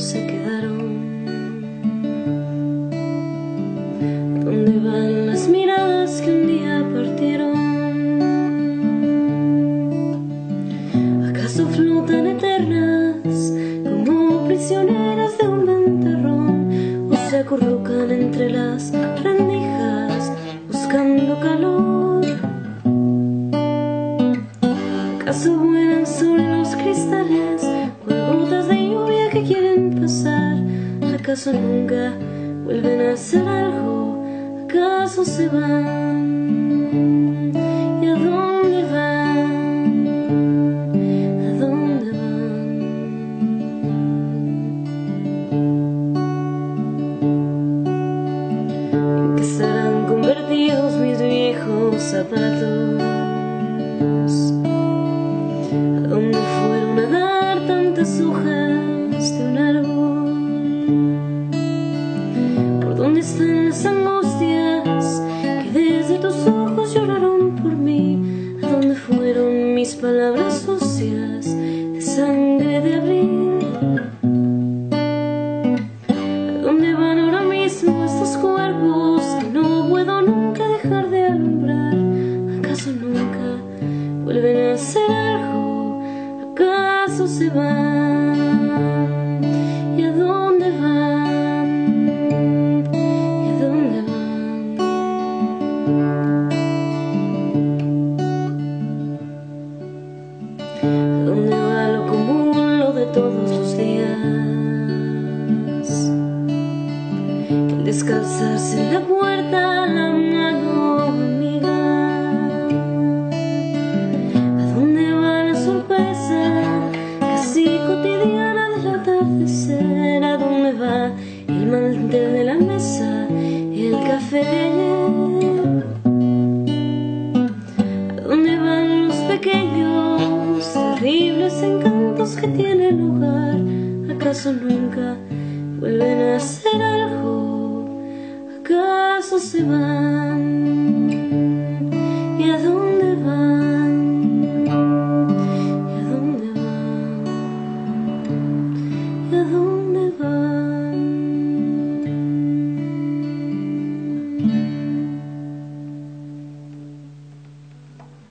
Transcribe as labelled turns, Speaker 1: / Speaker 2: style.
Speaker 1: se quedaron? ¿Dónde van las miradas que un día partieron? ¿Acaso flotan eternas como prisioneras de un ventarrón? ¿O se acurrucan entre las rendijas buscando calor? ¿Acaso ¿Acaso nunca vuelven a hacer algo? ¿Acaso se van? ¿Y a dónde van? ¿A dónde van? ¿En qué serán convertidos mis viejos zapatos? ¿Por dónde están las angustias que desde tus ojos lloraron por mí? ¿A dónde fueron mis palabras sucias de sangre de abril? ¿A dónde van ahora mismo estos cuerpos que no puedo nunca dejar de alumbrar? ¿Acaso nunca vuelven a hacer algo? ¿Acaso se van? ¿A dónde va lo común, lo de todos los días? Que al descalzarse en la puerta la mano amiga ¿A dónde va la sorpresa casi cotidiana del atardecer? ¿A dónde va el mantel de la mesa y el café? Encantos que tiene el hogar? ¿Acaso nunca vuelven a hacer algo? ¿Acaso se van? ¿Y a dónde